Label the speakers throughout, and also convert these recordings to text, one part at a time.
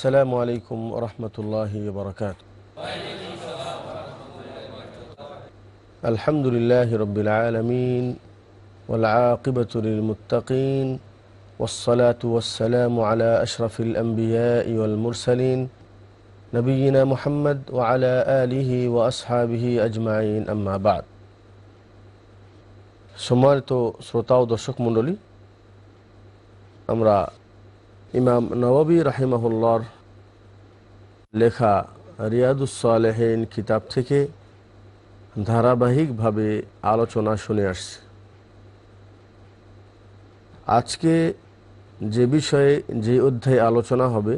Speaker 1: السلام عليكم ورحمة الله وبركاته الحمد لله رب العالمين والعاقبة للمتقين والصلاة والسلام على أشرف الأنبياء والمرسلين نبينا محمد وعلى آله وأصحابه أجمعين أما بعد সম্মানিত শ্রোতা ও দর্শক মণ্ডলী আমরা ইমাম নওয়াবী রাহিমাহুল্লার লেখা রিয়াদুসালেহীন কিতাব থেকে ধারাবাহিকভাবে আলোচনা শুনে আসছে। আজকে যে বিষয়ে যে অধ্যায়ে আলোচনা হবে,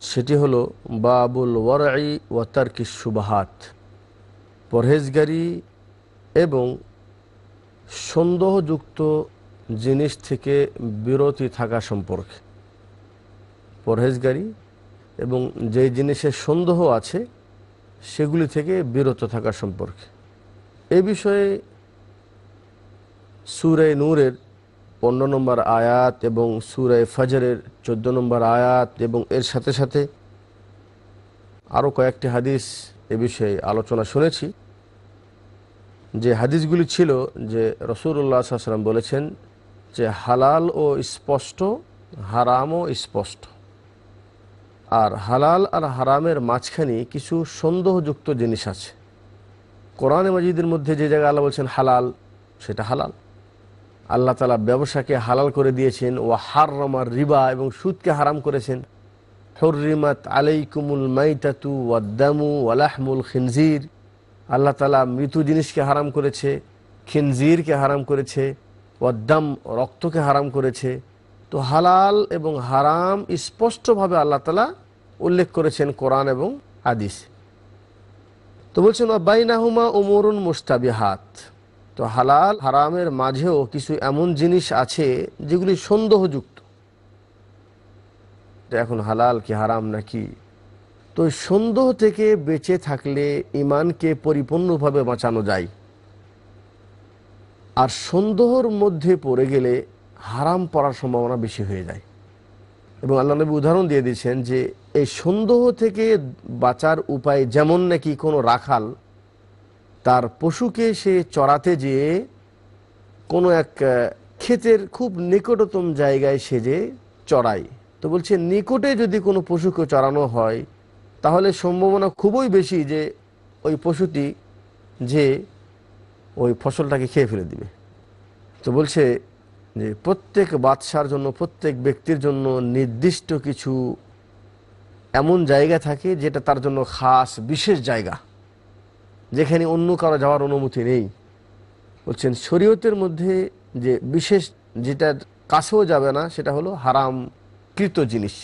Speaker 1: সেটি হলো বাবুল ওয়ারাই ওয়াতারকি সুবাহাত পরহেজগারি এবং সন্দেহযুক্ত জিনিস থেকে বিরতি থাকা সম্পর্কে। পরহেজগারি এবং যে জিনিসের সন্দেহ আছে, সেগুলি থেকে বিরত থাকা সম্পর্কে। এ বিষয়ে সুরে নূরের পনেরো নম্বর আয়াত এবং সুরে ফজরের চোদ্দ নম্বর আয়াত এবং এর সাথে সাথে আরও কয়েকটি হাদিস এ বিষয়ে আলোচনা শুনেছি। যে হাদিসগুলি ছিল যে রসুল্লাহ সাল্লাম বলেছেন যে হালাল ও স্পষ্ট হারামও স্পষ্ট। আর হালাল আর হারামের মাঝখানে কিছু সন্দেহযুক্ত জিনিস আছে। কোরআনে মজিদের মধ্যে যে জায়গায় আল্লাহ বলছেন হালাল, সেটা হালাল। আল্লাহ তালা ব্যবসাকে হালাল করে দিয়েছেন ও হার রমার রিবা এবং সুদকে হারাম করেছেন। হরিমাত আলাইকুমুল মাইতাতু ওয়াদ্দামু ওয়ালাহমুল খিনজির। আল্লাহ তালা মৃত্যু জিনিসকে হারাম করেছে, খিনজিরকে হারাম করেছে ওয়াদ্দাম রক্তকে হারাম করেছে। তো হালাল এবং হারাম স্পষ্টভাবে আল্লাহ তালা উল্লেখ করেছেন কোরআন এবং হাদিস। তো বলছেন বাইনাহুমা উমরুন মুস্তাবিহাত তো হালাল, হারামের মাঝেও কিছু এমন জিনিস আছে যেগুলি সন্দেহযুক্ত। এখন হালাল কি হারাম নাকি? তো সন্দেহ থেকে বেঁচে থাকলে ইমানকে পরিপূর্ণভাবে বাঁচানো যায়। আর সন্দেহর মধ্যে পড়ে গেলে হারাম পড়ার সম্ভাবনা বেশি হয়ে যায়। এবং আল্লাহ নবী উদাহরণ দিয়ে দিয়েছেন যে, এই সন্দেহ থেকে বাঁচার উপায় যেমন নাকি কোনো রাখাল, তার পশুকে সে চড়াতে যেয়ে কোনো এক ক্ষেতের খুব নিকটতম জায়গায় সেজে চড়ায়। তো বলছে, নিকটে যদি কোনো পশুকে চড়ানো হয়, তাহলে সম্ভাবনা খুবই বেশি যে ওই পশুটি যে ওই ফসলটাকে খেয়ে ফেলে দিবে। তো বলছে যে প্রত্যেক বাদশার জন্য, প্রত্যেক ব্যক্তির জন্য নির্দিষ্ট কিছু এমন জায়গা থাকে যেটা তার জন্য খাস, বিশেষ জায়গা, যেখানে অন্য কারও যাওয়ার অনুমতি নেই। বলছেন, শরীয়তের মধ্যে যে বিশেষ যেটা কাছেও যাবে না, সেটা হলো হারাম কৃত জিনিস।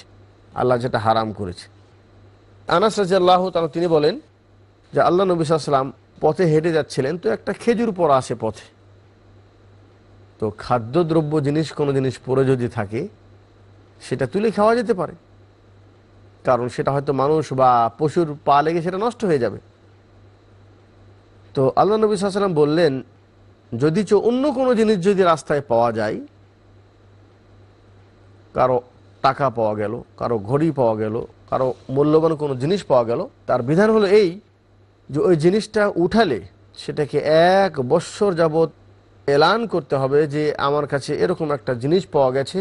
Speaker 1: আল্লাহ যেটা হারাম করেছে। আনাস আল্লাহ তারা তিনি বলেন যে, আল্লাহ নবী সাল্লাম পথে হেঁটে যাচ্ছিলেন, তো একটা খেজুর পড়া আসে পথে। তো খাদ্যদ্রব্য জিনিস কোনো জিনিস পরে যদি থাকে, সেটা তুলে খাওয়া যেতে পারে। কারণ সেটা হয়তো মানুষ বা পশুর পা লেগে সেটা নষ্ট হয়ে যাবে। তো আল্লাহ নবী সাল্লাম বললেন যদি চ অন্য কোনো জিনিস যদি রাস্তায় পাওয়া যায়, কারও টাকা পাওয়া গেল, কারও ঘড়ি পাওয়া গেল, কারও মূল্যবান কোনো জিনিস পাওয়া গেল, তার বিধান হলো এই যে ওই জিনিসটা উঠালে সেটাকে এক বৎসর যাবৎ এলান করতে হবে যে আমার কাছে এরকম একটা জিনিস পাওয়া গেছে,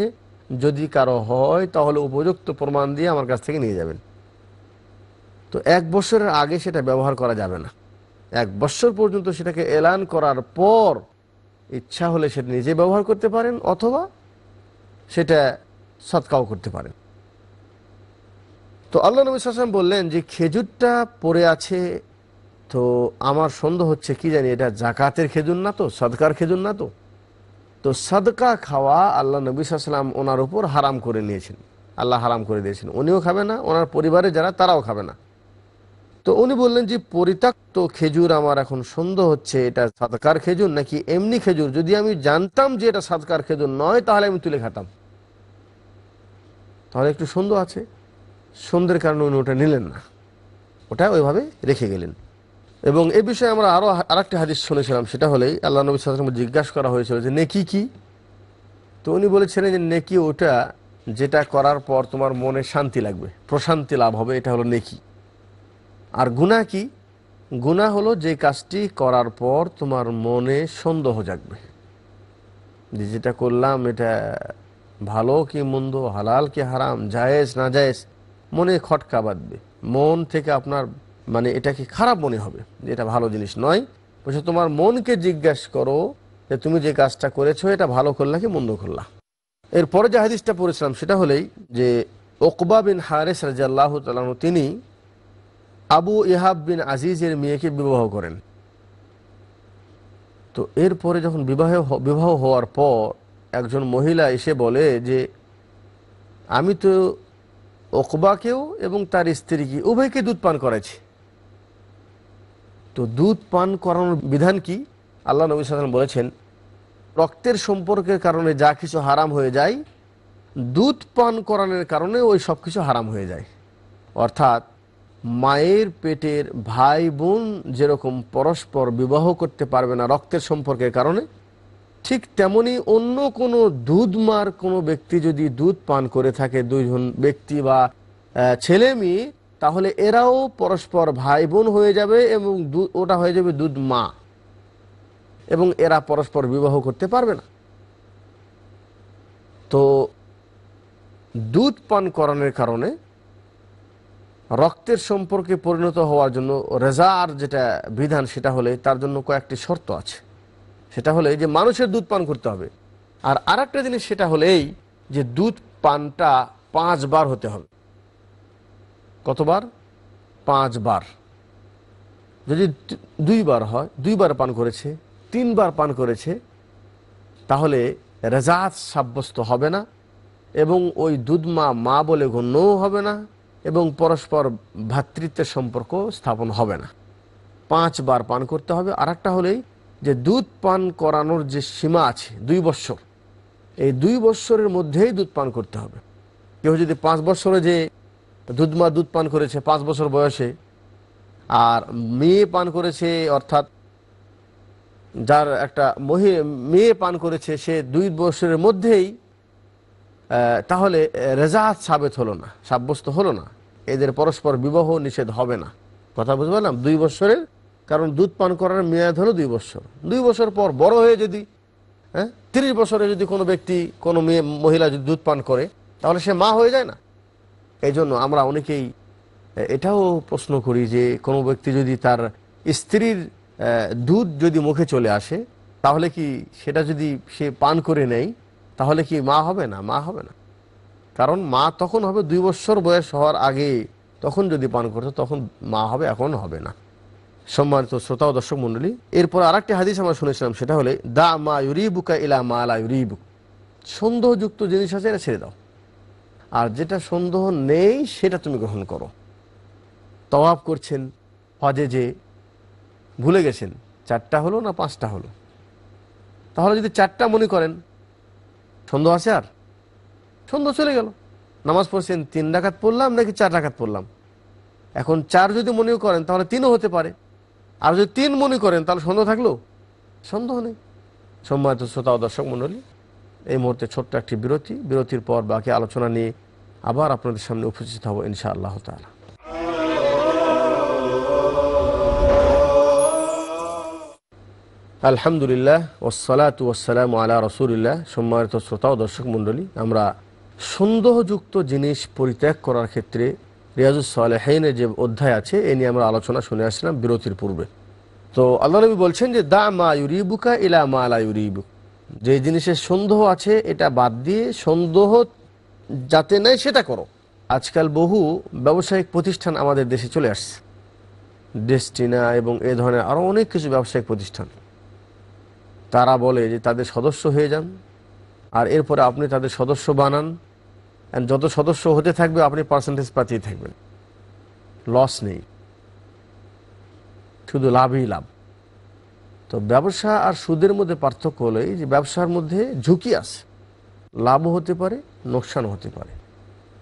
Speaker 1: যদি কারও হয় তাহলে উপযুক্ত প্রমাণ দিয়ে আমার কাছ থেকে নিয়ে যাবেন। তো এক বছরের আগে সেটা ব্যবহার করা যাবে না। এক বছর পর্যন্ত সেটাকে এলান করার পর ইচ্ছা হলে সেটা নিজে ব্যবহার করতে পারেন অথবা সেটা সৎকাও করতে পারেন। তো আল্লাহ নবী সাল্লাম বললেন যে খেজুরটা পড়ে আছে তো আমার সন্দেহ হচ্ছে কি জানি, এটা জাকাতের খেজুর না তো? সদকার খেজুর না তো? তো সদকা খাওয়া আল্লাহ নবী সাল্লাম ওনার উপর হারাম করে নিয়েছেন। আল্লাহ হারাম করে দিয়েছেন। উনিও খাবে না, ওনার পরিবারে যারা, তারাও খাবে না। তো উনি বললেন যে, পরিত্যক্ত খেজুর আমার এখন সন্দেহ হচ্ছে, এটা সাদকার খেজুর নাকি এমনি খেজুর? যদি আমি জানতাম যে এটা সাদকার খেজুর নয়, তাহলে আমি তুলে খাতাম। তাহলে একটু সন্দেহ আছে। সন্ধ্যের কারণে উনি ওটা নিলেন না। ওটা ওইভাবে রেখে গেলেন। এবং এ বিষয়ে আমরা আরও আরেকটি হাদিস শুনেছিলাম, সেটা হলেই আল্লাহ নবী সালাম জিজ্ঞাসা করা হয়েছিল যে, নেকি কি? তো উনি বলেছিলেন যে, নেকি ওটা যেটা করার পর তোমার মনে শান্তি লাগবে, প্রশান্তি লাভ হবে, এটা হলো নেকি। আর গুণা কি? গুণা হলো যে কাজটি করার পর তোমার মনে সন্দেহ জাগবে। যে যেটা করলাম এটা ভালো কি মন্দ, হালাল কি হারাম, জায়েজ না জায়েজ, মনে খটকা বাঁধবে। মন থেকে আপনার মানে এটা কি খারাপ মনে হবে, যে এটা ভালো জিনিস নয়। বলছে, তোমার মনকে জিজ্ঞাসা করো যে তুমি যে কাজটা করেছ, এটা ভালো করলা কি মন্দ করলা? এরপরে যে হাদিসটা পড়েছিলাম, সেটা হলেই যে ওকবা বিন হারেস রাজিয়াল্লাহ তালাহ তিনি আবু ইহাব বিন আজিজের মেয়েকে বিবাহ করেন। তো এরপরে যখন বিবাহ বিবাহ হওয়ার পর একজন মহিলা এসে বলে যে, আমি তো ওকবাকেও এবং তার স্ত্রীকে উভয়কে দুধ পান করেছি তো দুধ পান করানোর বিধান কি? আল্লাহ নবী সাল্লাম বলেছেন, রক্তের সম্পর্কের কারণে যা কিছু হারাম হয়ে যায়, দুধ পান করানোর কারণে ওই সব কিছু হারাম হয়ে যায়। অর্থাৎ মায়ের পেটের ভাই বোন যেরকম পরস্পর বিবাহ করতে পারবে না রক্তের সম্পর্কের কারণে, ঠিক তেমনি অন্য কোনো দুধ মার কোনো ব্যক্তি যদি দুধ পান করে থাকে, দুইজন ব্যক্তি বা ছেলে মেয়ে তাহলে এরাও পরস্পর ভাই বোন হয়ে যাবে এবং ওটা হয়ে যাবে দুধ মা। এবং এরা পরস্পর বিবাহ করতে পারবে না। তো দুধ পান করানোর কারণে রক্তের সম্পর্কে পরিণত হওয়ার জন্য রেজার যেটা বিধান, সেটা হলে তার জন্য কয়েকটি শর্ত আছে। সেটা হলে যে মানুষের দুধ পান করতে হবে। আর আরেকটা জিনিস, সেটা হলেই যে দুধ পানটা পাঁচবার হতে হবে। কতবার? পাঁচবার। যদি দুইবার হয়, দুইবার পান করেছে, তিনবার পান করেছে, তাহলে রেজাত সাব্যস্ত হবে না এবং ওই দুধ মা বলে গণ্যও হবে না এবং পরস্পর ভ্রাতৃত্বের সম্পর্ক স্থাপন হবে না। পাঁচবার পান করতে হবে। আর একটা হলেই যে দুধ পান করানোর যে সীমা আছে, দুই বৎসর, এই দুই বৎসরের মধ্যেই দুধ পান করতে হবে। কেউ যদি পাঁচ বছরে যে দুধ মা দুধ পান করেছে পাঁচ বছর বয়সে। আর মেয়ে পান করেছে, অর্থাৎ যার একটা মহি, মেয়ে পান করেছে সে দুই বছরের মধ্যেই তাহলে রেজাত সাবেত হলো না, সাব্যস্ত হলো না। এদের পরস্পর বিবাহ নিষেধ হবে না। কথা বুঝতে পারলাম? দুই বছরের, কারণ দুধ পান করার মেয়াদ হলো দুই বছর। দুই বছর পর বড় হয়ে যদি হ্যাঁ তিরিশ বছরে যদি কোনো ব্যক্তি, কোনো মেয়ে, মহিলা যদি দুধ পান করে, তাহলে সে মা হয়ে যায় না। এই জন্য আমরা অনেকেই, এটাও প্রশ্ন করি যে কোনো ব্যক্তি যদি তার স্ত্রীর দুধ যদি মুখে চলে আসে, তাহলে কি সেটা যদি সে পান করে নেয়, তাহলে কি মা হবে না? মা হবে না। কারণ মা তখন হবে দুই বছর বয়স হওয়ার আগে তখন যদি পান করতো, তখন মা হবে, এখন হবে না। সম্মানিত শ্রোতা ও দর্শক মণ্ডলী, এরপর আরেকটি হাদিস আমরা শুনেছিলাম, সেটা হলে, দা মা ইউরিবুকা ইলা মা লা ইউরিবুক। সন্দেহযুক্ত জিনিস আছে, এটা ছেড়ে দাও। আর যেটা সন্দেহ নেই, সেটা তুমি গ্রহণ করো। তওয়াব করছেন হজে যে ভুলে গেছেন, চারটা হলো না পাঁচটা হলো? তাহলে যদি চারটা মনে করেন, সন্দেহ আছে আর? সন্দেহ চলে গেল। নামাজ পড়ছেন, তিন ডাকাত পড়লাম নাকি চার ডাকাত পড়লাম? এখন চার যদি মনে করেন, তাহলে তিনও হতে পারে। আর যদি তিন মনে করেন, তাহলে সন্দেহ থাকল? সন্দেহ নেই। সম্মানিত শ্রোতা দর্শক মণ্ডলী, এই মুহূর্তে ছোট্ট একটি বিরতি। বিরতির পর বাকি আলোচনা নিয়ে আবার আপনাদের সামনে উপস্থিত হব ইনশা আল্লাহ তালা আলহামদুলিল্লাহ ওসালাত ওসালাম আলা রসুলিল্লাহ। সম্মানিত শ্রোতা ও দর্শক মণ্ডলী, আমরা সন্দেহযুক্ত জিনিস পরিত্যাগ করার ক্ষেত্রে রিয়াজুস সালেহাইনের যে অধ্যায় আছে, এ নিয়ে আমরা আলোচনা শুনে আসছিলাম বিরতির পূর্বে। তো আল্লাহ নবী বলছেন যে, দা মা ইউরিবুকা ইলা মা লা ইউরিবুক। যে জিনিসের সন্দেহ আছে, এটা বাদ দিয়ে সন্দেহ যাতে নেই সেটা করো। আজকাল বহু ব্যবসায়িক প্রতিষ্ঠান আমাদের দেশে চলে আসছে। ডেস্টিনা এবং এ ধরনের আরও অনেক কিছু ব্যবসায়িক প্রতিষ্ঠান। তারা বলে যে তাদের সদস্য হয়ে যান। আর এরপরে আপনি তাদের সদস্য বানান। যত সদস্য হতে থাকবে, আপনি পার্সেন্টেজ পাতিয়ে থাকবেন। লস নেই। শুধু লাভই লাভ। তো ব্যবসা আর সুদের মধ্যে পার্থক্য হলো যে ব্যবসার মধ্যে ঝুঁকি আছে। লাভও হতে পারে লোকসানও হতে পারে।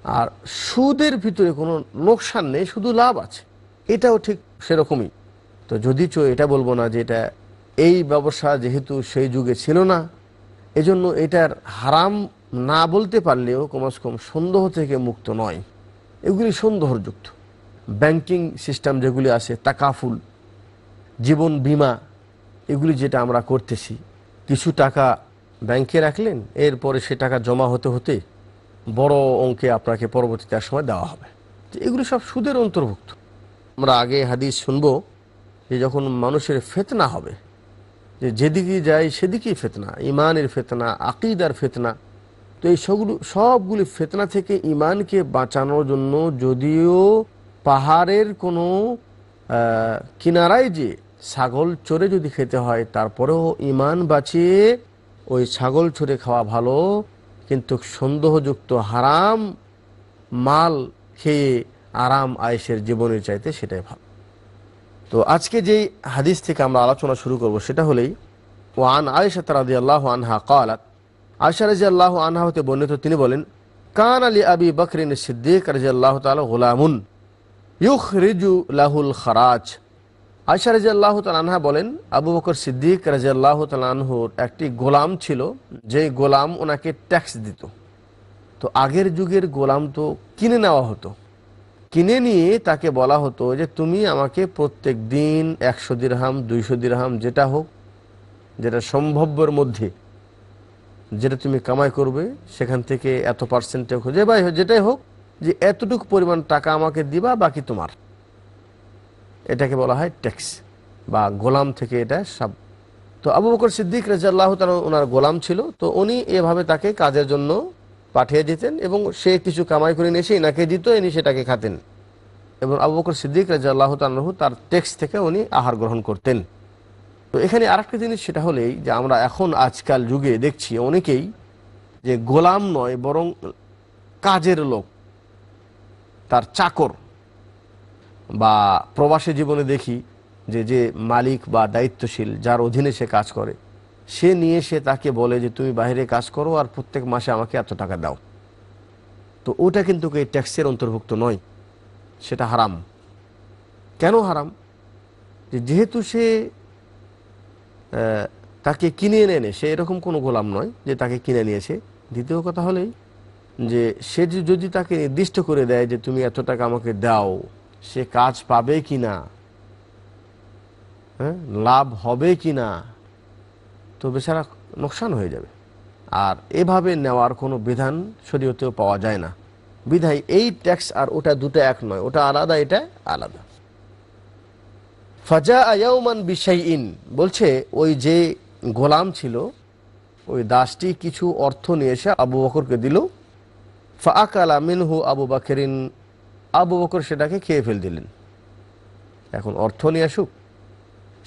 Speaker 1: আর সুদের ভিতরে কোনো লোকসান নেই, শুধু লাভ আছে। এটাও ঠিক সেরকমই। তো যদি চো, এটা বলব না যে এটা এই ব্যবসা যেহেতু সেই যুগে ছিল না, এজন্য এটার হারাম না বলতে পারলেও কমাস কম সন্দেহ থেকে মুক্ত নয়। এগুলি সন্দেহযুক্ত। ব্যাংকিং সিস্টেম যেগুলি আছে তাকাফুল জীবন বিমা, এগুলি যেটা আমরা করতেছি, কিছু টাকা ব্যাংকে রাখলেন, এরপরে সে টাকা জমা হতে হতে বড় অঙ্কে আপনাকে পরবর্তীতে এক সময় দেওয়া হবে। এগুলি সব সুদের অন্তর্ভুক্ত। আমরা আগে হাদিস শুনব যে যখন মানুষের ফেতনা হবে, যে যেদিকে যায় সেদিকেই ফেতনা, ইমানের ফেতনা, আকিদার ফেতনা, তো এই সবগুলো সবগুলি ফেতনা থেকে ইমানকে বাঁচানোর জন্য যদিও পাহাড়ের কোনো কিনারায় যে ছাগল চড়ে যদি খেতে হয়, তারপরেও ইমান বাঁচিয়ে ওই ছাগল চড়ে খাওয়া ভালো, কিন্তু সন্দেহযুক্ত হারাম মাল খেয়ে আরাম আয়েসের জীবনের চাইতে সেটাই ভালো। তো আজকে যেই হাদিস থেকে আমরা আলোচনা শুরু করব সেটা হলেই, ওয়ান আয়েশা রাদি আল্লাহ আনহা কালাত আয়সা রাজি আল্লাহ আনহা হতে বর্ণিত তিনি বলেন, কান আলী আবি বকরিন সিদ্দিক রাজি আল্লাহ তালা গোলামুন ইউখ রিজু লাহুল খারাজ আয়সা রাজি আল্লাহ আনহা বলেন, আবু বকর সিদ্দিক রাজি আল্লাহ তালাহুর একটি গোলাম ছিল যে গোলাম ওনাকে ট্যাক্স দিত। তো আগের যুগের গোলাম তো কিনে নেওয়া হতো। কিনে নিয়ে তাকে বলা হতো যে, তুমি আমাকে প্রত্যেক দিন একশো দিরহাম, দুইশো দিরহাম যেটা হোক, যেটা সম্ভব্যর মধ্যে, যেটা তুমি কামাই করবে, সেখান থেকে এত পার্সেন্টে হোক, যে ভাই যেটাই হোক, যে এতটুকু পরিমাণ টাকা আমাকে দিবা, বাকি তোমার। এটাকে বলা হয় ট্যাক্স বা গোলাম থেকে এটা সাব। তো আবু বকর সিদ্দিক রাজাল্লাহ তার ওনার গোলাম ছিল, তো উনি এভাবে তাকে কাজের জন্য পাঠিয়ে দিতেন এবং সে কিছু কামাই করে নিয়ে এসে এনাকে দিত এনি সেটাকে খাতেন। এবং আবু বকর সিদ্দিক রাজাল্লাহ তালহু তার ট্যাক্স থেকে উনি আহার গ্রহণ করতেন। তো এখানে আরেকটা জিনিস সেটা হলেই যে আমরা এখন আজকাল যুগে দেখছি অনেকেই যে গোলাম নয়, বরং কাজের লোক, তার চাকর। বা প্রবাসী জীবনে দেখি যে যে মালিক বা দায়িত্বশীল যার অধীনে সে কাজ করে, সে নিয়ে সে তাকে বলে যে, তুমি বাইরে কাজ করো আর প্রত্যেক মাসে আমাকে এত টাকা দাও। তো ওটা কিন্তু এই ট্যাক্সের অন্তর্ভুক্ত নয়, সেটা হারাম। কেন হারাম? যেহেতু সে তাকে কিনে এনে এনে, সে এরকম কোনো গোলাম নয় যে, তাকে কিনে নিয়েছে দ্বিতীয় কথা হলেই যে, সে যদি তাকে নির্দিষ্ট করে দেয় যে, তুমি এত টাকা আমাকে দাও সে কাজ পাবে কি না হ্যাঁ? লাভ হবে কি না তো বেচারা নোকসান হয়ে যাবে। আর এভাবে নেওয়ার কোনো বিধান শরীয়তেও পাওয়া যায় না। বিধায় এই ট্যাক্স আর ওটা দুটো এক নয়, ওটা আলাদা, এটা আলাদা। ফাজা আয়াউমান বিশাইন বলছে, ওই যে গোলাম ছিল, ওই দাসটি কিছু অর্থ নিয়ে এসে আবু বকরকে দিল। ফাকালা মিনহু আবু বাকেরিন আবু বকর সেটাকে খেয়ে ফেল দিলেন। এখন অর্থ নিয়ে আসুক,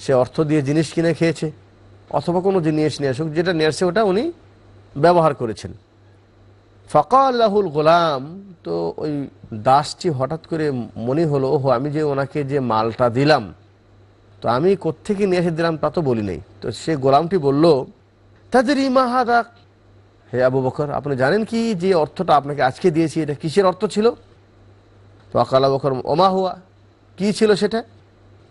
Speaker 1: সে অর্থ দিয়ে জিনিস কিনে খেয়েছে, অথবা কোনো জিনিস নিয়ে আসুক, যেটা নিয়ে আসছে ওটা উনি ব্যবহার করেছেন। ফকাল্লাহুল গোলাম, তো ওই দাসটি হঠাৎ করে মনে হলো, ওহো, আমি যে ওনাকে যে মালটা দিলাম, তো আমি কোত্থেকে নিয়ে এসে দিলাম তা তো বলি নাই। তো সে গোলামটি বলল তাদের ইমাহাদা হে আবু বকর, আপনি জানেন কি যে অর্থটা আপনাকে আজকে দিয়েছি, এটা কিসের অর্থ ছিল? তো আকালা বকর ওমা হুয়া? কি ছিল সেটা?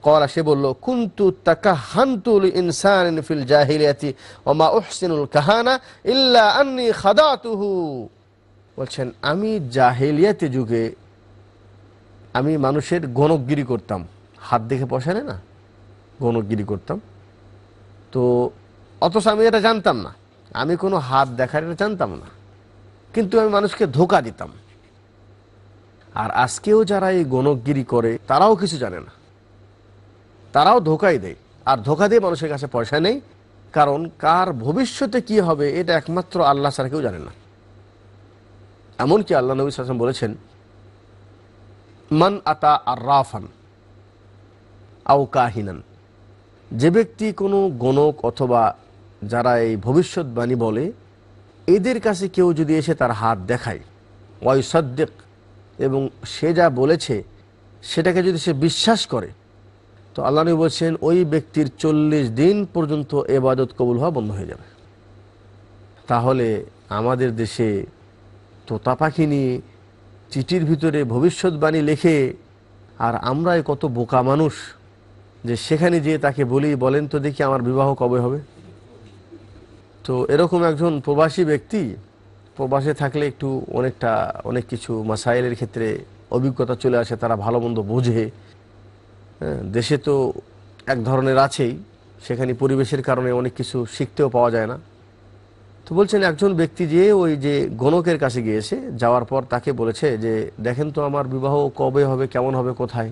Speaker 1: কলা, সে বলল, কুন্তু তাকা হান্তুল ইনসান ফিল জাহিলিয়াতি ওমা উহসিনুল কাহানা ইল্লা আন্নি খাদাতুহু। বলছেন, আমি জাহেলিয়াতে যুগে আমি মানুষের গণকগিরি করতাম। হাত দেখে পয়সা নেয় না, গণকগিরি করতাম। তো অথচ আমি এটা জানতাম না। আমি কোনো হাত দেখার এটা জানতাম না। কিন্তু আমি মানুষকে ধোকা দিতাম। আর আজকেও যারা এই গণকগিরি করে, তারাও কিছু জানে না। তারাও ধোকাই দেয়। আর ধোকা দিয়ে মানুষের কাছে পয়সা নেই, কারণ কার ভবিষ্যতে কি হবে, এটা একমাত্র আল্লাহ ছাড়া কেউ জানে না। এমনকি আল্লাহ নবী সালাম বলেছেন, মান আতা আর রাফান আও কাহিনান। যে ব্যক্তি কোনো গণক অথবা যারা এই ভবিষ্যৎবাণী বলে, এদের কাছে কেউ যদি এসে তার হাত দেখায় ওয়াই সদ্দেক এবং সে যা বলেছে, সেটাকে যদি সে বিশ্বাস করে, তো আল্লাহ নবী বলছেন, ওই ব্যক্তির চল্লিশ দিন পর্যন্ত এবাদত কবুল হওয়া বন্ধ হয়ে যাবে। তাহলে আমাদের দেশে তোতা পাখি নিয়ে চিঠির ভিতরে ভবিষ্যৎবাণী লেখে, আর আমরাই কত বোকা মানুষ যে সেখানে যেয়ে তাকে বলি, বলেন তো দেখি আমার বিবাহ কবে হবে। তো এরকম একজন প্রবাসী ব্যক্তি প্রবাসে থাকলে একটু অনেকটা অনেক কিছু মাসাইলের ক্ষেত্রে অভিজ্ঞতা চলে আসে তারা ভালো মন্দ বোঝে। হ্যাঁ, দেশে তো এক ধরনের আছেই সেখানে পরিবেশের কারণে অনেক কিছু শিখতেও পাওয়া যায় না। তো বলছেন একজন ব্যক্তি যে ওই যে গণকের কাছে গিয়েছে যাওয়ার পর তাকে বলেছে যে দেখেন তো আমার বিবাহ কবে হবে কেমন হবে কোথায়?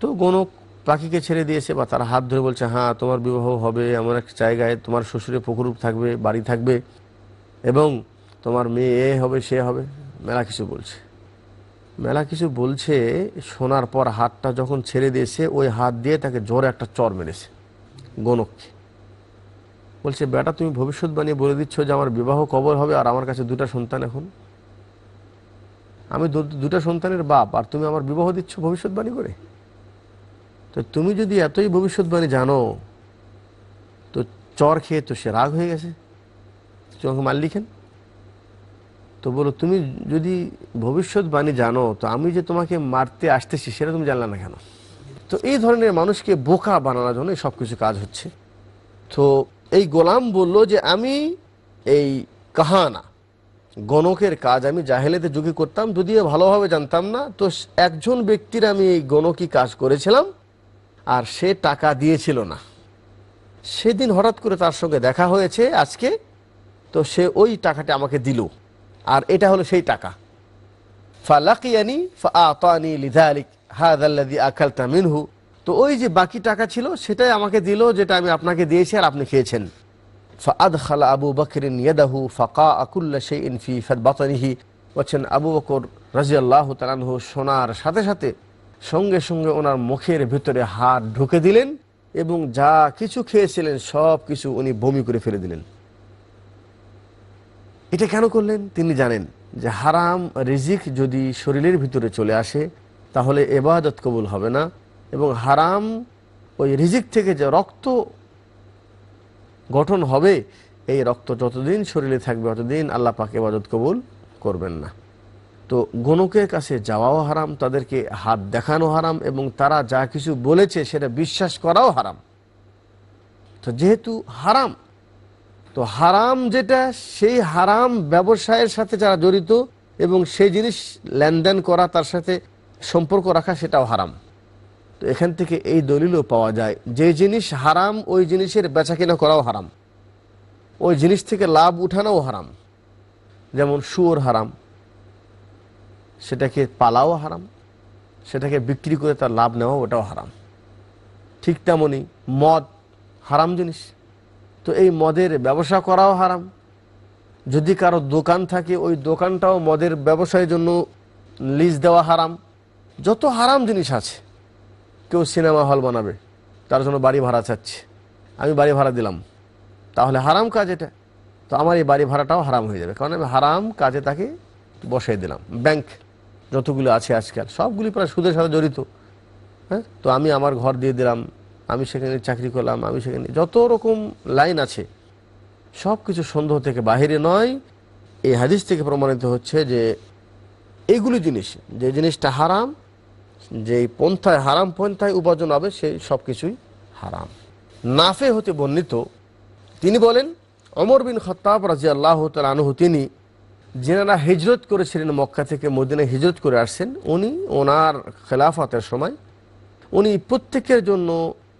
Speaker 1: তো গণক পাখিকে ছেড়ে দিয়েছে বা তার হাত ধরে বলছে হ্যাঁ তোমার বিবাহ হবে এমন এক জায়গায় তোমার শ্বশুরে পুকুর থাকবে বাড়ি থাকবে। এবং তোমার মেয়ে এ হবে, সে হবে। মেলা কিছু বলছে। মেলা কিছু বলছে, শোনার পর হাতটা যখন ছেড়ে দিয়েছে, ওই হাত দিয়ে তাকে জোরে একটা চর মেরেছে গণককে বলছে, বেটা, তুমি ভবিষ্যৎবাণী বলে দিচ্ছ যে আমার বিবাহ কবর হবে আর আমার কাছে দুটা সন্তান এখন। আমি দুটা সন্তানের বাপ, আর তুমি আমার বিবাহ দিচ্ছ ভবিষ্যৎবাণী করে? তো তুমি যদি এতই ভবিষ্যৎবাণী জানো, তো চর খেয়ে তো সে রাগ হয়ে গেছে। তোমাকে মাল লিখেন তো বলো, তুমি যদি ভবিষ্যৎবাণী জানো, তো আমি যে তোমাকে মারতে আসতেছি সেটা তুমি জানলে না কেন? তো এই ধরনের মানুষকে বোকা বানানোর জন্য সব কিছু কাজ হচ্ছে। তো এই গোলাম বলল যে, আমি এই কাহানা, গণকের কাজ আমি জাহেলেতে যুগে করতাম, যদিও ভালোভাবে জানতাম না, তো একজন ব্যক্তির আমি এই গণকি কাজ করেছিলাম, আর সে টাকা দিয়েছিল না। সেদিন হঠাৎ করে তার সঙ্গে দেখা হয়েছে আজকে, তো সে ওই টাকাটা আমাকে দিল। আর এটা হলো সেই টাকা। ফালাকিয়ানি ফাআতানি লিযালিক হাযাল্লাযী আকালতা মিনহু। তো ওই যে বাকি টাকা ছিল, সেটাই আমাকে দিল, যেটা আমি আপনাকে দিয়েছি আর আপনি খেয়েছেন। ফাআদখালা আবু বকরিন ইয়াদাহু ফাকা কুল্লা শাইইন ফি ফাতবাতনিহি বলছেন, আবু বকর রাদিয়াল্লাহু তাআলা আনহু শোনার সাথে সাথে সঙ্গে সঙ্গে ওনার মুখের ভিতরে হাত ঢুকে দিলেন এবং যা কিছু খেয়েছিলেন সব কিছু উনি বমি করে ফেলে দিলেন। এটা কেন করলেন? তিনি জানেন যে হারাম রিজিক যদি শরীরের ভিতরে চলে আসে, তাহলে এবাদত কবুল হবে না এবং হারাম ওই রিজিক থেকে যে রক্ত গঠন হবে, এই রক্ত যতদিন শরীরে থাকবে ততদিন আল্লাহ পাক এবাদত কবুল করবেন না। তো গণকের কাছে যাওয়াও হারাম, তাদেরকে হাত দেখানো হারাম এবং তারা যা কিছু বলেছে, সেটা বিশ্বাস করাও হারাম। তো যেহেতু হারাম তো হারাম যেটা, সেই হারাম ব্যবসায়ের সাথে যারা জড়িত এবং সেই জিনিস লেনদেন করা, তার সাথে সম্পর্ক রাখা, সেটাও হারাম। তো এখান থেকে এই দলিলও পাওয়া যায়, যে জিনিস হারাম, ওই জিনিসের বেচা কিনা করাও হারাম। ওই জিনিস থেকে লাভ উঠানোও হারাম। যেমন শুয়োর হারাম, সেটাকে পালাও হারাম, সেটাকে বিক্রি করে তার লাভ নেওয়া ওটাও হারাম। ঠিক তেমনই মদ হারাম জিনিস। তো এই মদের ব্যবসা করাও হারাম। যদি কারও দোকান থাকে, ওই দোকানটাও মদের ব্যবসায়ের জন্য লিজ দেওয়া হারাম। যত হারাম জিনিস আছে, কেউ সিনেমা হল বানাবে, তার জন্য বাড়ি ভাড়া চাচ্ছে। আমি বাড়ি ভাড়া দিলাম, তাহলে হারাম কাজ এটা। তো আমার এই বাড়ি ভাড়াটাও হারাম হয়ে যাবে, কারণ আমি হারাম কাজে তাকে বসাই দিলাম। ব্যাংক যতগুলো আছে আজকাল, সবগুলি প্রায় সুদের সাথে জড়িত। হ্যাঁ তো আমি আমার ঘর দিয়ে দিলাম আমি সেখানে চাকরি করলাম, আমি সেখানে যত রকম লাইন আছে সব কিছু সন্দেহ থেকে বাহিরে নয়। এই হাদিস থেকে প্রমাণিত হচ্ছে যে এইগুলি জিনিস, যে জিনিসটা হারাম, যেই পন্থায় হারাম পন্থায় উপার্জন হবে, সেই সব কিছুই হারাম। নাফে হতে বর্ণিত, তিনি বলেন, অমর বিন খত্তাব রাজি আল্লাহ আনহু, তিনি যেনারা হিজরত করেছিলেন মক্কা থেকে মদিনায় হিজরত করে আসছেন, উনি ওনার খেলাফতের সময়, উনি প্রত্যেকের জন্য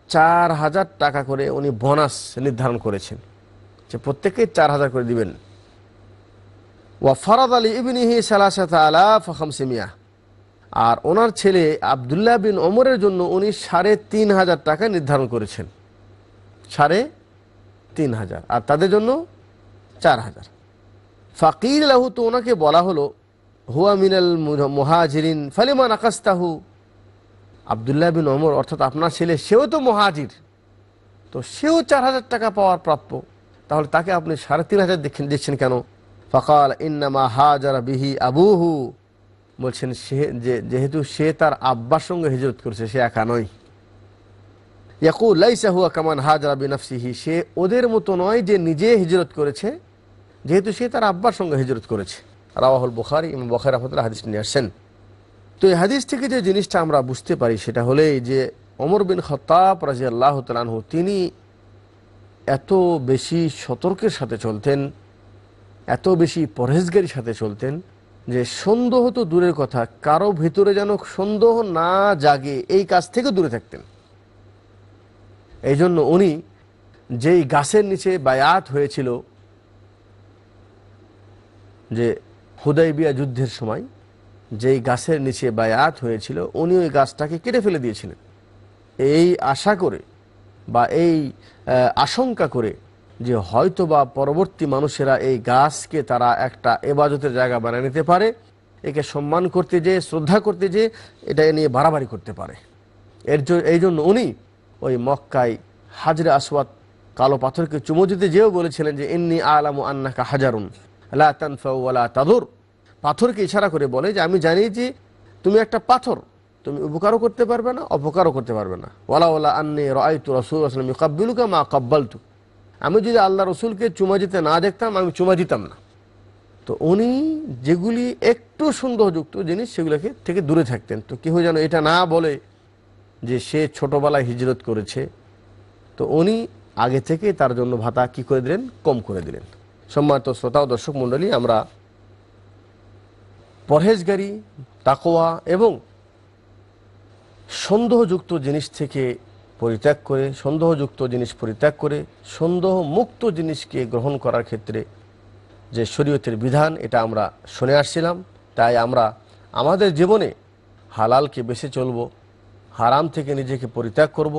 Speaker 1: চার হাজার টাকা করে উনি বোনাস নির্ধারণ করেছেন। যে প্রত্যেকে চার হাজার করে দিবেন। ওয়া ফরাদ আলী ইবনিহি সালাসাত আলা ফখামসিমিয়া আর ওনার ছেলে আবদুল্লাহ বিন ওমরের জন্য উনি সাড়ে তিন হাজার টাকা নির্ধারণ করেছেন। সাড়ে তিন হাজার আর তাদের জন্য চার হাজার ফাকির লাহু তো ওনাকে বলা হলো, হুয়া মিনাল মুহাজিরিন, ফালিমান আকাস্তাহু আবদুল্লাহ বিন ওমর, অর্থাৎ আপনার ছেলে, সেও তো মহাজির। তো সেও চার হাজার টাকা পাওয়ার প্রাপ্য। তাহলে তাকে আপনি সাড়ে তিন হাজার দিচ্ছেন কেন? ফকাল ইন্নামা হাজারা বিহি আবুহু। বলছেন, সে যেহেতু সে তার আব্বার সঙ্গে হিজরত করেছে, সে একা নয়। ইয়াকুল্লাইসাহুয়া কামান হাজরা বিনাফসিহি। সে ওদের মতো নয় যে নিজে হিজরত করেছে, যেহেতু সে তার আব্বার সঙ্গে হিজরত করেছে। রাওয়াহুল বুখারি, ইমাম বখারি রহমতুল্লাহ হাদিস নিয়ে আসছেন। তো এই হাদিস থেকে যে জিনিসটা আমরা বুঝতে পারি সেটা হলেই যে অমর বিন খতাব রাজি আল্লাহ তালানহু তিনি এত বেশি সতর্কের সাথে চলতেন, এত বেশি পরহেজগারির সাথে চলতেন যে সন্দেহ তো দূরের কথা, কারও ভিতরে যেন সন্দেহ না জাগে এই কাজ থেকে দূরে থাকতেন। এই জন্য উনি যেই গাছের নিচে বায়াত হয়েছিল যে হুদাইবিয়া যুদ্ধের সময় যেই গাছের নিচে বায়াত হয়েছিল, উনি ওই গাছটাকে কেটে ফেলে দিয়েছিলেন। এই আশা করে বা এই আশঙ্কা করে যে হয়তো বা পরবর্তী মানুষেরা এই গাছকে তারা একটা এবাজতের জায়গা বানিয়ে নিতে পারে, একে সম্মান করতে যে, শ্রদ্ধা করতে যে, এটা নিয়ে বাড়াবাড়ি করতে পারে। এর এই জন্য উনি ওই মক্কায় হাজরে আসওয়াত কালো পাথরকে চুমো দিতে যেও বলেছিলেন যে এমনি আলামু আন্নাকা হাজারুন তানফাউ ওয়ালা তাদুর। পাথরকে ইশারা করে বলে যে, আমি জানি যে তুমি একটা পাথর, তুমি উপকারও করতে পারবে না, অপকারও করতে পারবে না। ওলা ওলা আন্নি রাইতু রসুল আসলাম কাব্বিলুকা মা কাব্বালতু। আমি যদি আল্লাহ রসুলকে চুমা দিতে না দেখতাম, আমি চুমা দিতাম না। তো উনি যেগুলি একটু সন্দেহযুক্ত জিনিস, সেগুলোকে থেকে দূরে থাকতেন। তো কেউ যেন এটা না বলে যে, সে ছোটোবেলায় হিজরত করেছে। তো উনি আগে থেকে তার জন্য ভাতা কি করে দিলেন? কম করে দিলেন। সম্মানিত শ্রোতা ও দর্শক মণ্ডলী, আমরা পরহেজগারি তাকোয়া এবং সন্দেহযুক্ত জিনিস থেকে পরিত্যাগ করে, সন্দেহযুক্ত জিনিস পরিত্যাগ করে সন্দেহ মুক্ত জিনিসকে গ্রহণ করার ক্ষেত্রে যে শরীয়তের বিধান, এটা আমরা শুনে আসছিলাম। তাই আমরা আমাদের জীবনে হালালকে বেছে চলব, হারাম থেকে নিজেকে পরিত্যাগ করব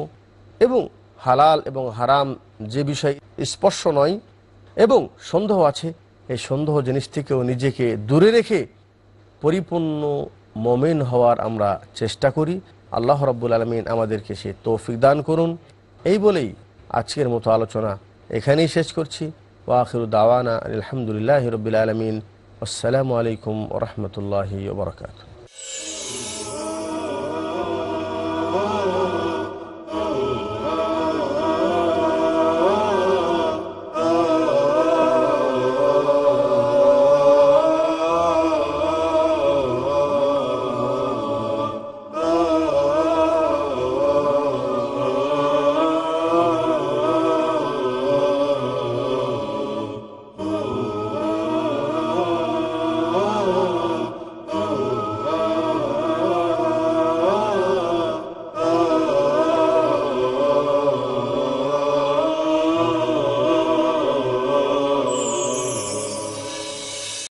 Speaker 1: এবং হালাল এবং হারাম যে বিষয় স্পর্শ নয় এবং সন্দেহ আছে, এই সন্দেহ জিনিস থেকেও নিজেকে দূরে রেখে পরিপূর্ণ মমেন হওয়ার আমরা চেষ্টা করি। আল্লাহ রব্বুল আলমিন আমাদেরকে সে তৌফিক দান করুন। এই বলেই আজকের মতো আলোচনা এখানেই শেষ করছি। ওয়াখির দাওয়ানা আলহামদুলিল্লাহ রবিল আলমিন। আসসালামু আলাইকুম রহমতুল্লাহি ওবরাকাতু